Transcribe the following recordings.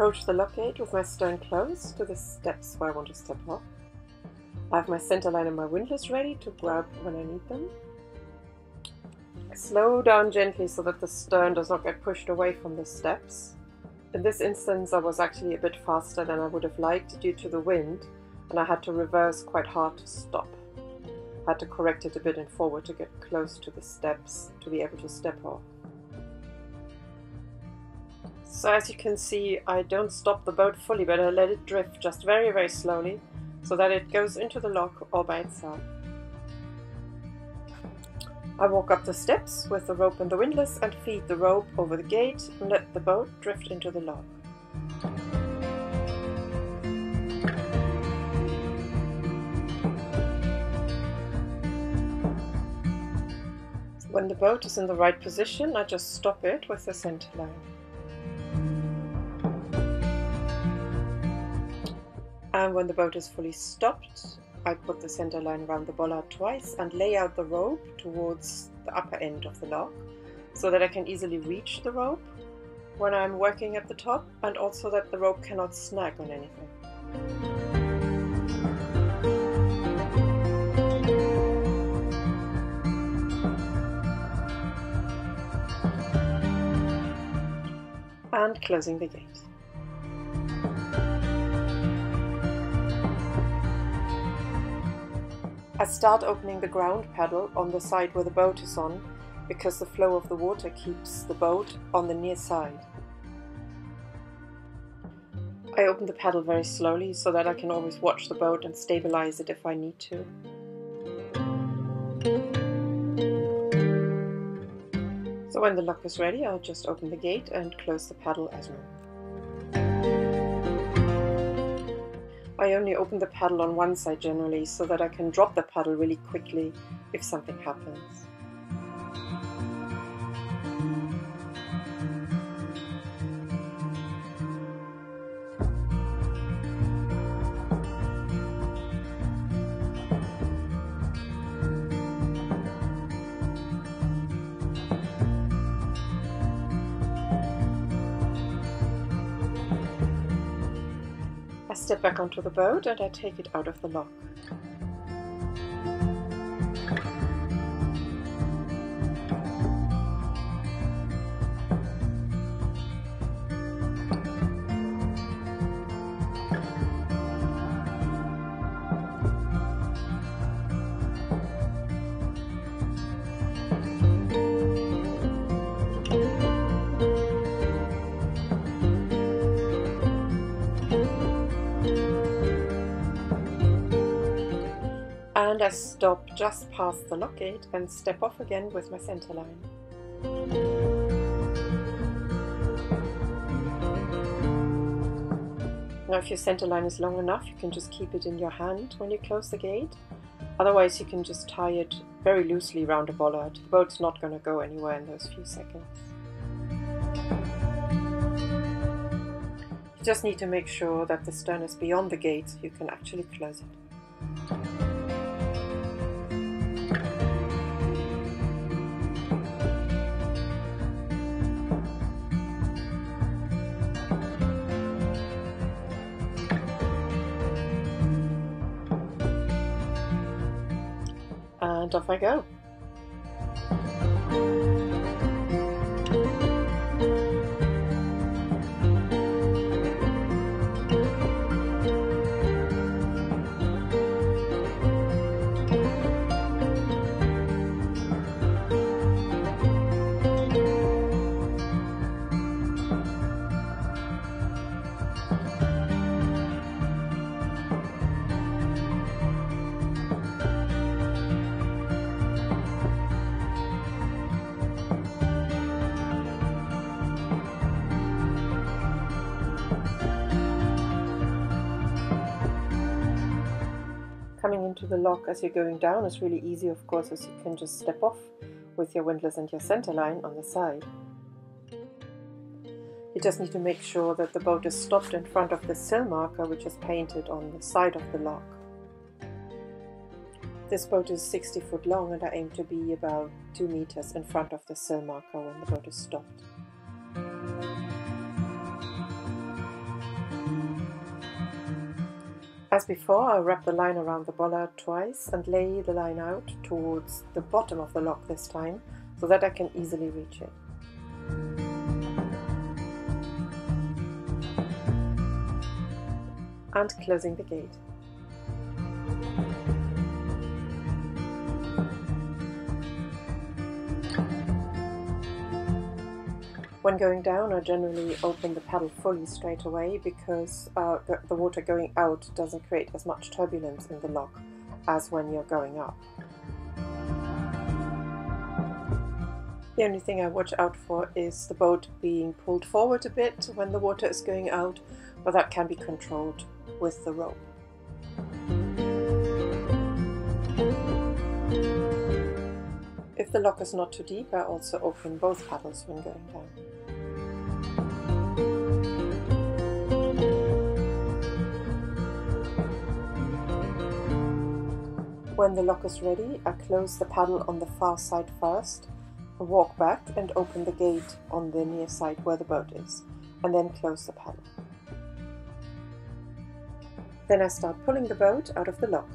Approach the lock gate with my stern close to the steps where I want to step off. I have my center line and my windlass ready to grab when I need them. Slow down gently so that the stern does not get pushed away from the steps. In this instance I was actually a bit faster than I would have liked due to the wind and I had to reverse quite hard to stop. I had to correct it a bit and forward to get close to the steps to be able to step off. So as you can see, I don't stop the boat fully, but I let it drift just very, very slowly, so that it goes into the lock all by itself. I walk up the steps with the rope and the windlass and feed the rope over the gate and let the boat drift into the lock. When the boat is in the right position, I just stop it with the center line. And when the boat is fully stopped, I put the center line around the bollard twice and lay out the rope towards the upper end of the lock so that I can easily reach the rope when I'm working at the top and also that the rope cannot snag on anything. And closing the gate. I start opening the ground paddle on the side where the boat is on because the flow of the water keeps the boat on the near side. I open the paddle very slowly so that I can always watch the boat and stabilize it if I need to. So when the lock is ready, I'll just open the gate and close the paddle as normal. I only open the paddle on one side generally so that I can drop the paddle really quickly if something happens. Step back onto the boat and I take it out of the lock. And I stop just past the lock gate and step off again with my center line. Now if your center line is long enough, you can just keep it in your hand when you close the gate. Otherwise you can just tie it very loosely around a bollard. The boat's not going to go anywhere in those few seconds. You just need to make sure that the stern is beyond the gate so you can actually close it. Off I go. The lock as you're going down is really easy, of course, as you can just step off with your windlass and your center line on the side. You just need to make sure that the boat is stopped in front of the sill marker, which is painted on the side of the lock. This boat is 60 foot long and I aim to be about 2 meters in front of the sill marker when the boat is stopped. As before, I wrap the line around the bollard twice and lay the line out towards the bottom of the lock this time, so that I can easily reach it. And closing the gate. When going down, I generally open the paddle fully straight away because uh, the water going out doesn't create as much turbulence in the lock as when you're going up. The only thing I watch out for is the boat being pulled forward a bit when the water is going out, but that can be controlled with the rope. If the lock is not too deep, I also open both paddles when going down. When the lock is ready, I close the paddle on the far side first, walk back and open the gate on the near side where the boat is, and then close the paddle. Then I start pulling the boat out of the lock.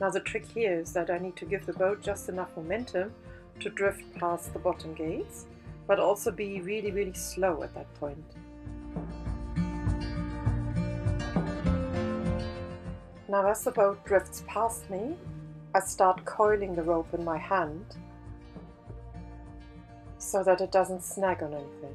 Now the trick here is that I need to give the boat just enough momentum to drift past the bottom gates, but also be really, really slow at that point. Now as the boat drifts past me, I start coiling the rope in my hand so that it doesn't snag on anything.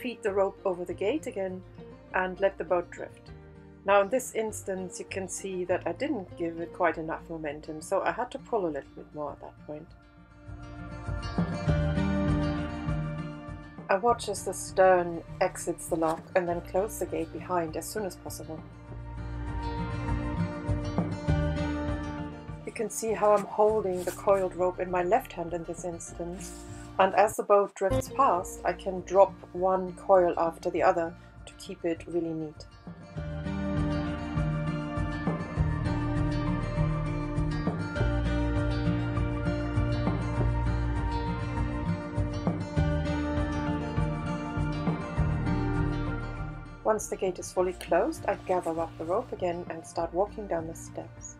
Feed the rope over the gate again and let the boat drift. Now in this instance you can see that I didn't give it quite enough momentum so I had to pull a little bit more at that point. I watch as the stern exits the lock and then close the gate behind as soon as possible. You can see how I'm holding the coiled rope in my left hand in this instance and as the boat drifts past, I can drop one coil after the other to keep it really neat. Once the gate is fully closed, I gather up the rope again and start walking down the steps.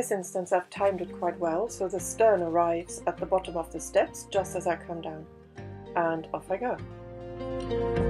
This instance I've timed it quite well, so the stern arrives at the bottom of the steps just as I come down. And off I go.